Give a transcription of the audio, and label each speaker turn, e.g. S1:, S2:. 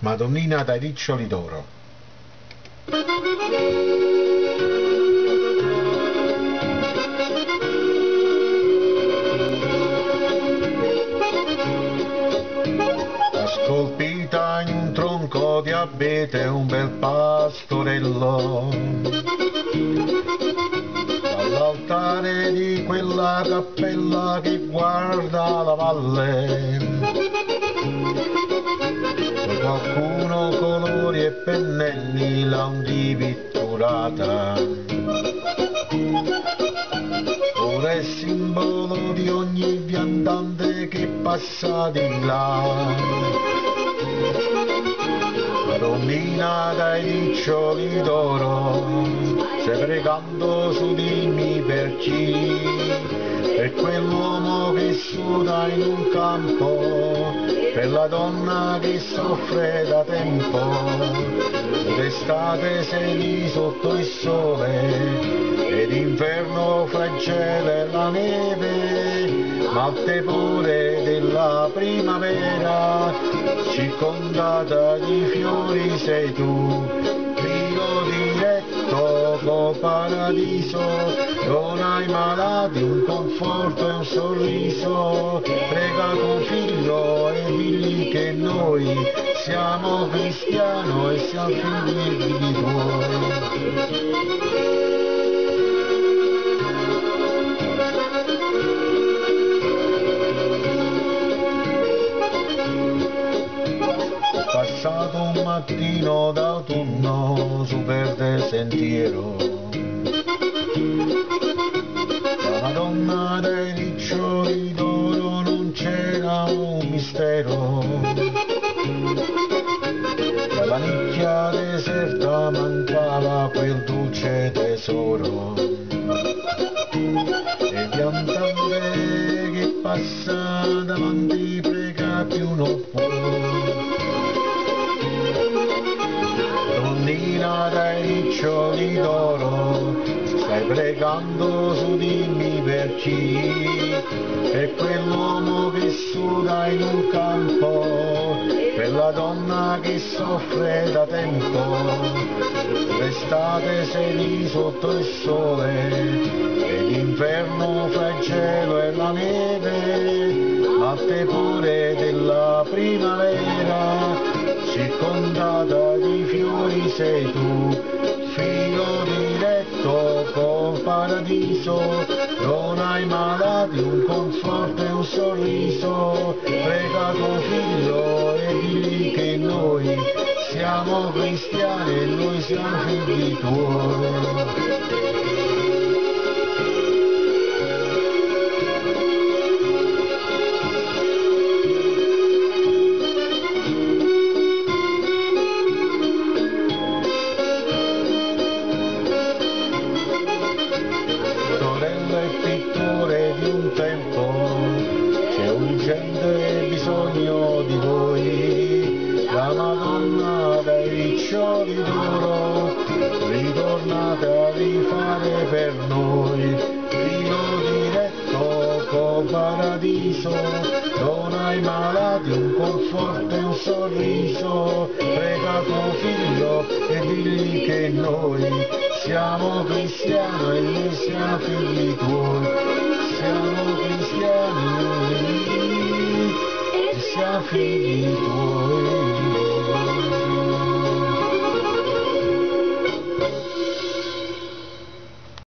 S1: Madonnina dai riccioli d'oro. Scolpita in un tronco di abete un bel pastorello dall'altare di quella cappella che guarda la valle qualcuno colori e pennelli l'han dipitturata ora è simbolo di ogni viandante che passa di là. Donnina dai riccioli d'oro stai pregando su dimmi per chi per quell'uomo che suda in un campo per la donna che soffre da tempo, d'estate sei lì sotto il sole, ed inverno flagele la neve, ma al tepore della primavera, circondata di fiori sei tu, col paradiso, non hai malati un conforto e un sorriso, prega tuo figlio e digli che noi siamo cristiano e siamo figli tuoi. passato mattino d'autunno su verde sentiero. La Madonna dei riccioli d'oro non c'era un mistero. La nicchia deserta mancava quel dolce tesoro. E piantante che passa davanti prega più non può donnina dai riccioli d'oro, stai pregando su dimmi per chi, per quell'uomo che suda in un campo, per la donna che soffre da tempo, l'estate sei lì sotto il sole, e l'inverno fra il cielo e la neve, ma te pure della primavera, circondata di fiori sei tu, figlio diretto col paradiso, non hai malati un conforto e un sorriso, prega tuo figlio e digli che noi siamo cristiani e noi siamo figli tuoi. Di voi, la Madonna dai riccioli d'oro, ritornate a rifare per noi, filo diretto col paradiso, non hai malati un conforto e un sorriso, prega tuo figlio e digli che noi siamo cristiani e siamo figli tuoi, siamo cristiani e siamo figli tuoi.